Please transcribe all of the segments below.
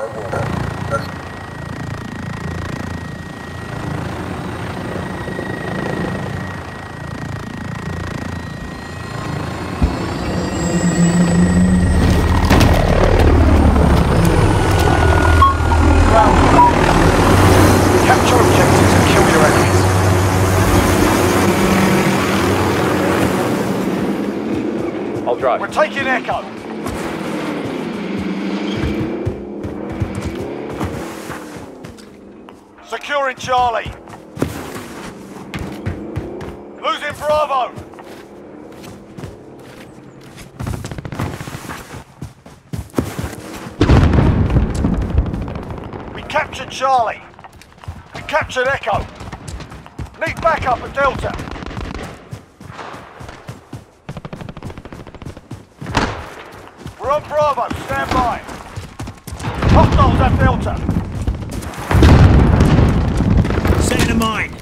no water. We're on Bravo. Stand by. Hostiles at Delta. Set a mine.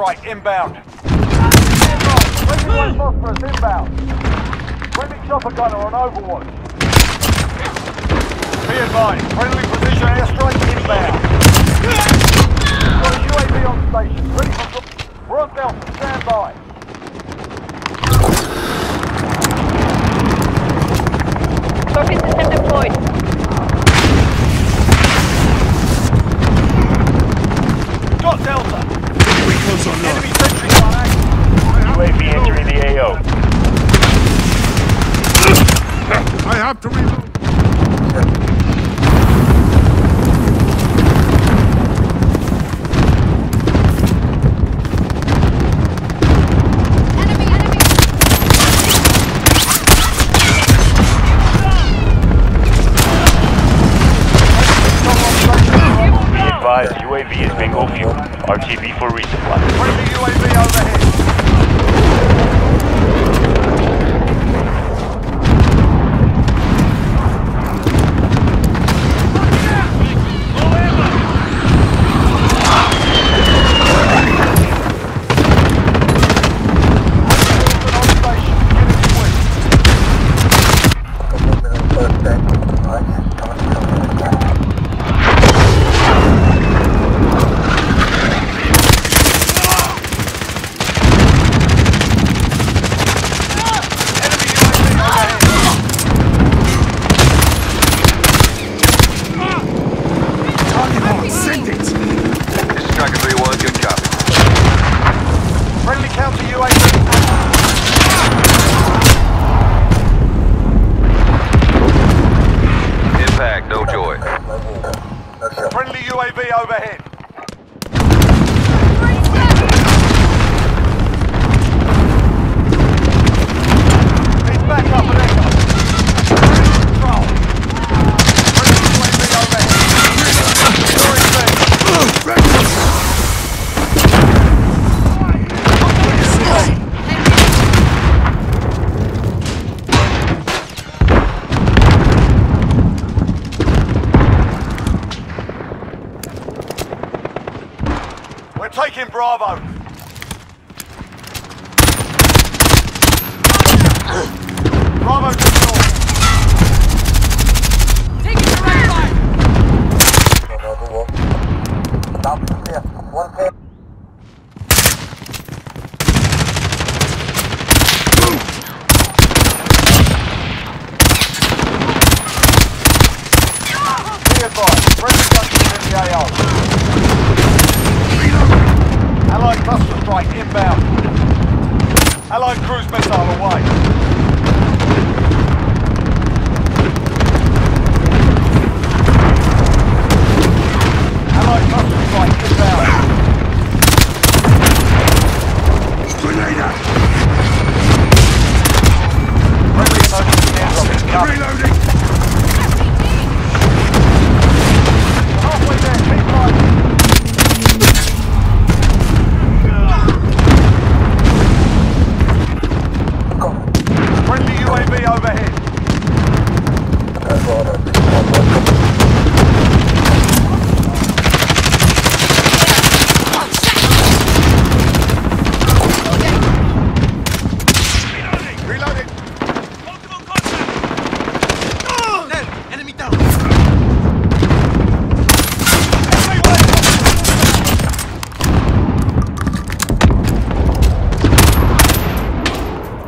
Strike inbound. Friendly Phosphorus inbound. Friendly chopper gunner on overwatch. Be advised, friendly precision airstrike inbound. Got a UAV on station, ready for... We're stand by. Trophy system deployed. Got Delta. Recon's online. Enemy sentry gun active. UAV entering the AO. I have to reload. UAV is bingo fuel. RTB for resupply. Friendly UAV overhead. Movement on first deck. Alright, coming, coming, coming. Target mark. Send it. This is Striker 3-1, good copy. Friendly counter UAV. Impact, no joy. No shot. Friendly UAV overhead. He's back up at Echo. Control. Friendly UAV overhead. Securing B. We're taking Bravo. Bravo to the north. Overwatch. Stop here. One pair. Be advised, friendly country in the AO. Allied cluster strike inbound. Allied cruise missile away. Allied cluster strike inbound. Grenade out. Friendly emergency airdrop incoming. Reloading. Halfway there, keep fighting. Friendly UAV overhead. That's all that. Reloading.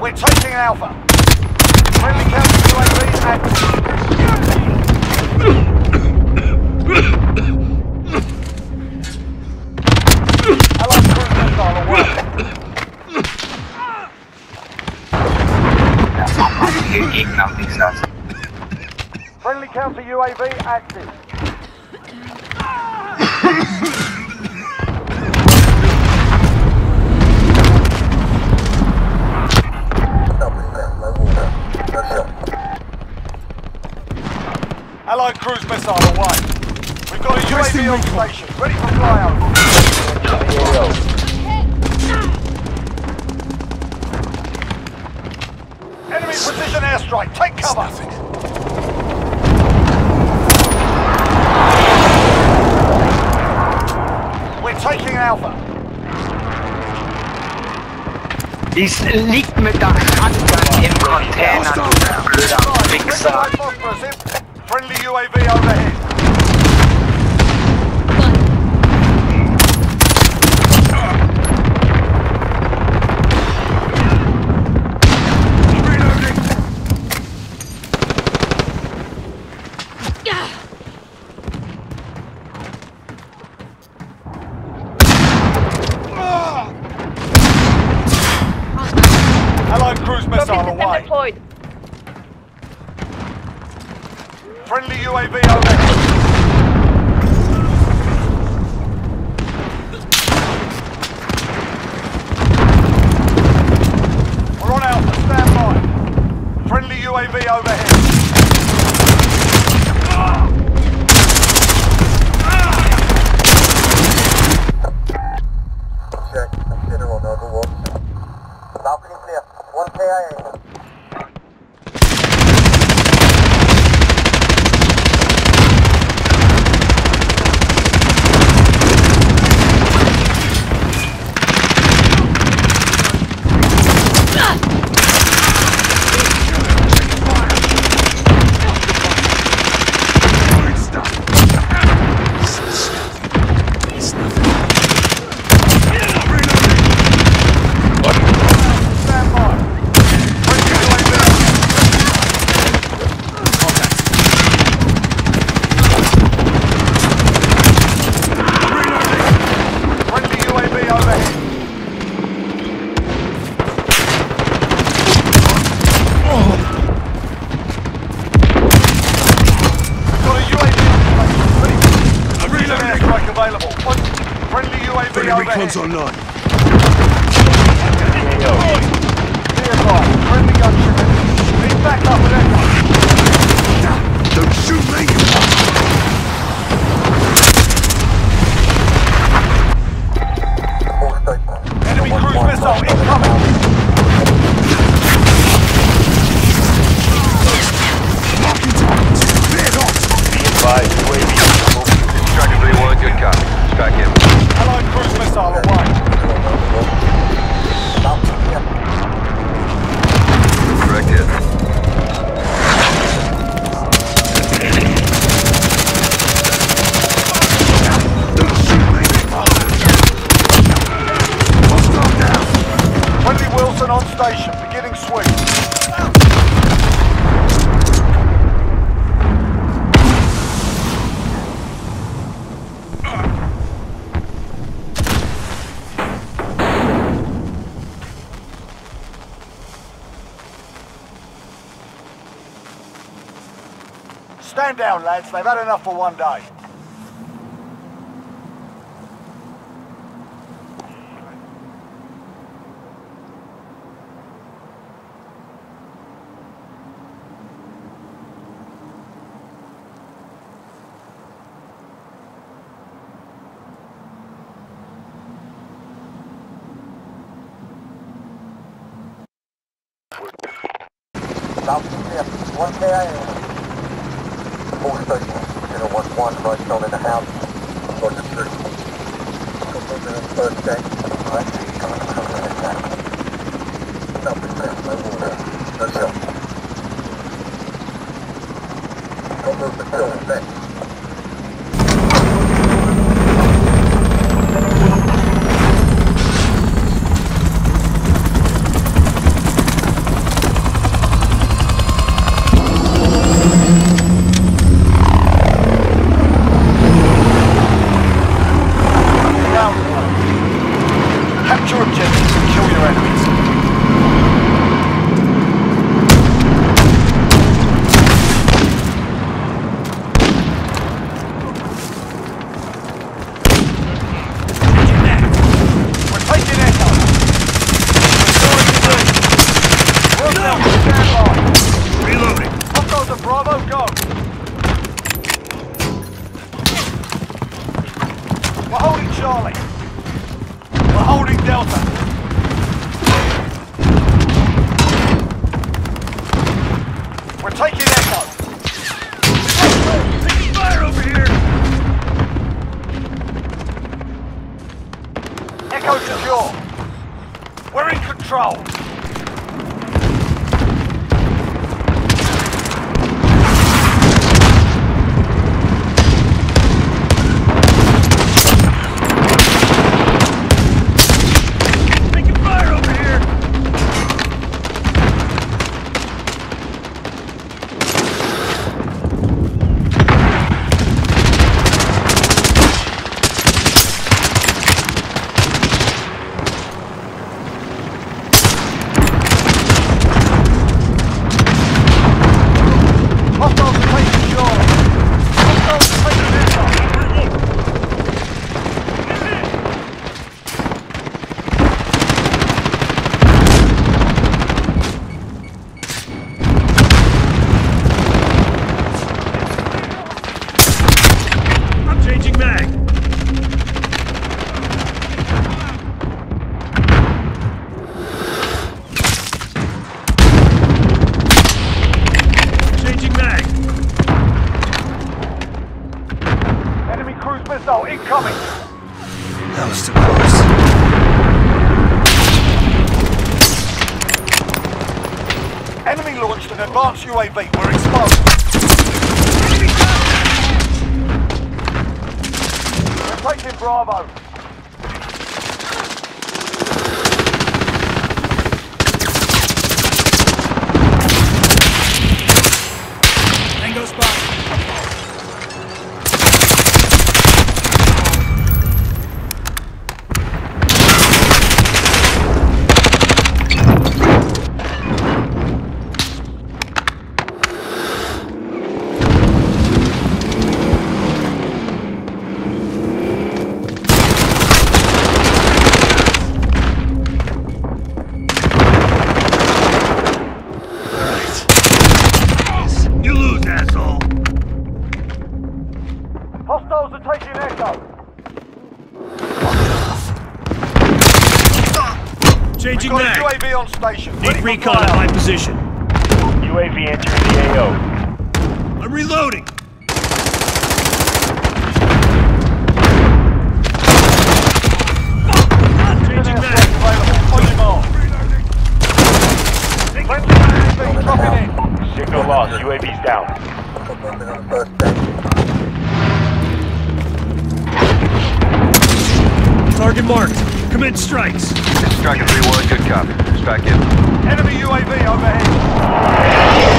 We're taking Alpha. Friendly counter UAV active. Allied cruise missile away. Friendly counter UAV active. Something there. No water. Allied cruise missile away. We've got a UAV on recon. station, ready for flyover. Precision airstrike, take cover! It's. We're taking Alpha. Dies liegt mit der Handgun im Container, blöder Wichser. Friendly UAV overhead. Stand down, lads. They've had enough for one day. One day one, right shown in the house, going to three. Completely on Thursday, right, coming to the attack. Nothing there, no water, no shelter. Completely still in. secure. We're in control. UAV on station. Need Ready recon at my position. UAV entering the AO. I'm reloading. Signal lost. UAV's down. Target marked. Commit strikes. Striker 3-1, good copy extracted. Enemy UAV overhead.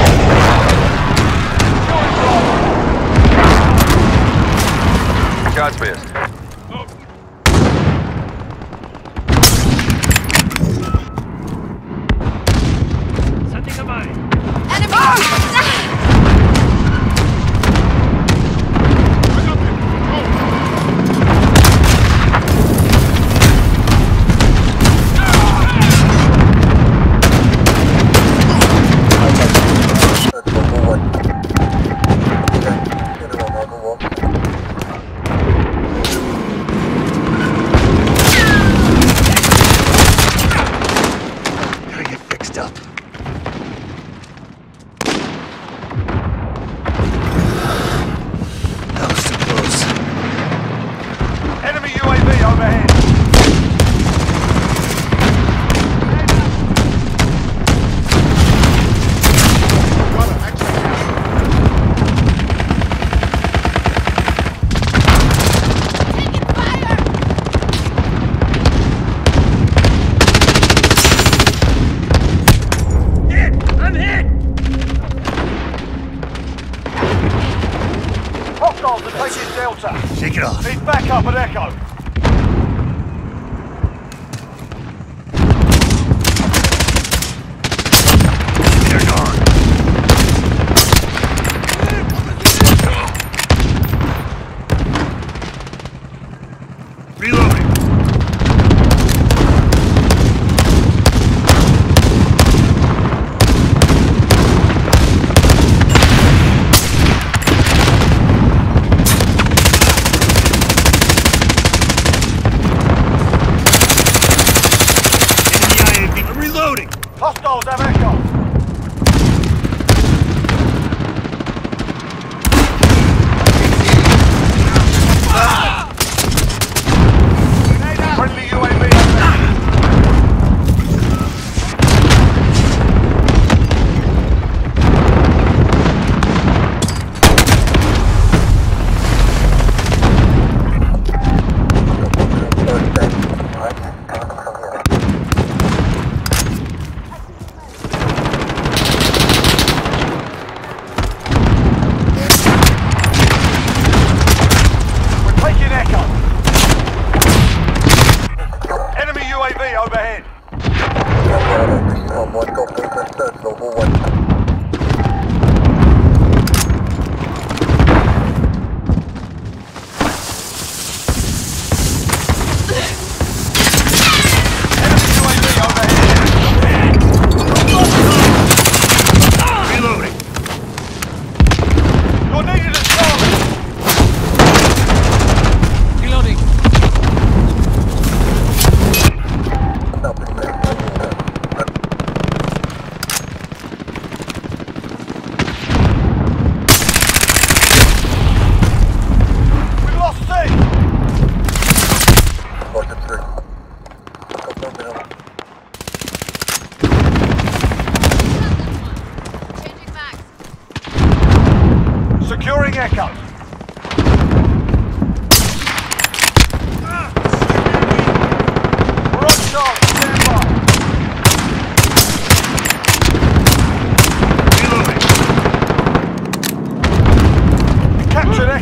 Hostiles have.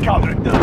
Captured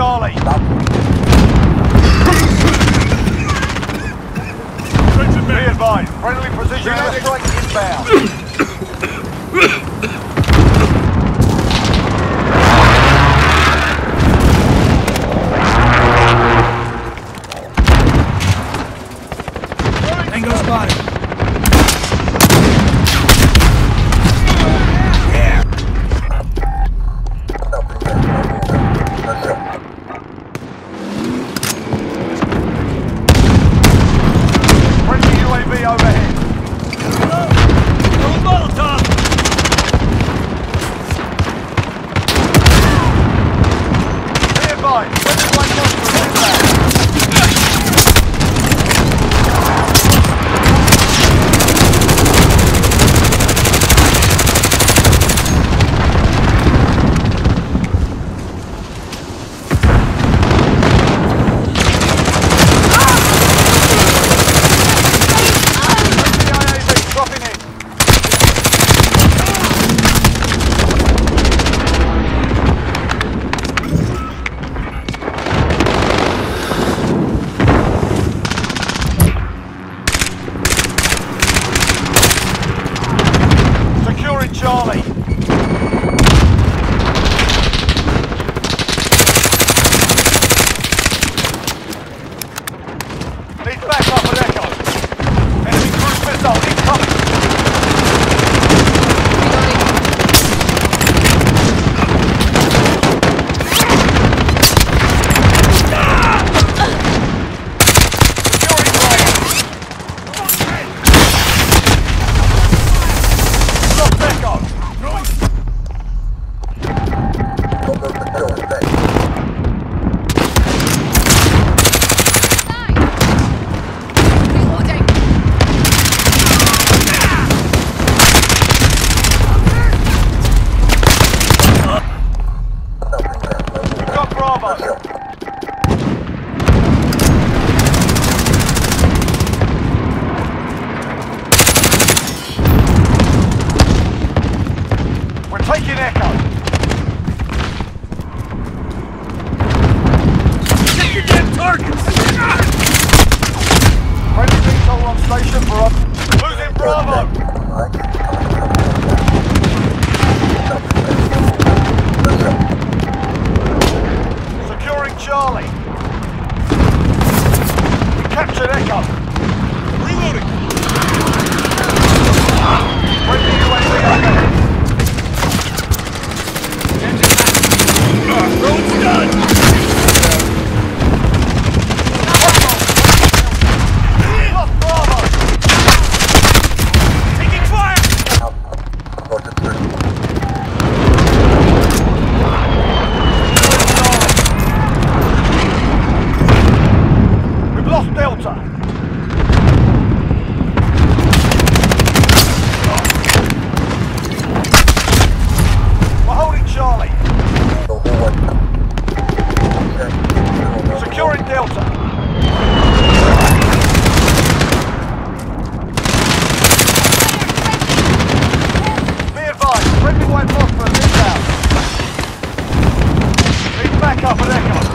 Charlie. Be advised. Friendly precision airstrike inbound. We captured Echo. Reloading! Friendly UAV overhead. Road's done! Lost Bravo. Taking fire! Roger, three. We've lost Delta. We're holding Charlie. The whole way. Okay. Securing Delta. Be advised, friendly white phosphorus inbound. At Echo.